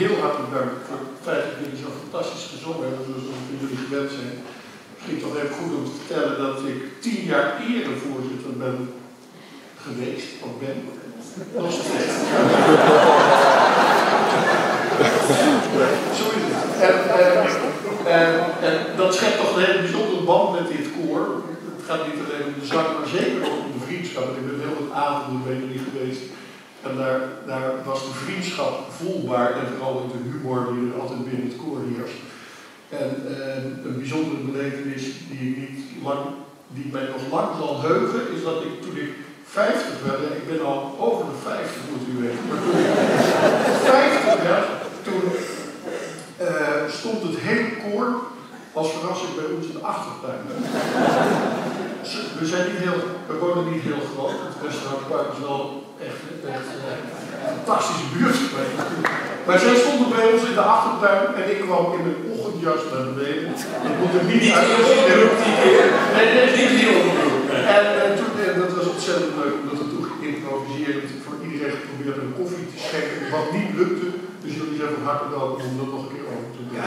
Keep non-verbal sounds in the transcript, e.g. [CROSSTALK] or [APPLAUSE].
heel hartelijk dank voor het feit dat jullie zo fantastisch gezongen hebben, zoals jullie gewend zijn. Misschien toch even goed om te vertellen dat ik tien jaar eerder voorzitter ben geweest, of ben. Is het. En, en, dat schept toch een hele bijzondere band met dit koor. Het gaat niet alleen om de zang, maar zeker ook om de vriendschap. Ik ben heel wat avonden bij jullie geweest. En daar, daar was de vriendschap voelbaar en vooral ook de humor die er altijd binnen het koor heerst. En eh, een bijzondere belevenis die, ik niet lang, die mij nog lang zal heugen, is dat ik toen ik 50 werd, ik ben al over de 50 moet u weten, maar toen ik [LAUGHS] 50 werd, toen eh, stond het hele koor als verrassing bij ons in de achtertuin. [LAUGHS] We zijn niet heel, we wonen niet heel groot, het restaurant is wel fantastische buurt. Maar zij stonden bij ons in de achtertuin en ik kwam in mijn ochtendjas naar beneden. Ik moet er niet uit. Nee, nee, niet die onderbroek. En, toen, en dat was ontzettend leuk, omdat we toen geïmproviseerd voor iedereen geprobeerd een koffie te schenken, wat niet lukte. Dus jullie zijn van harte welkom om dat nog een keer over te doen.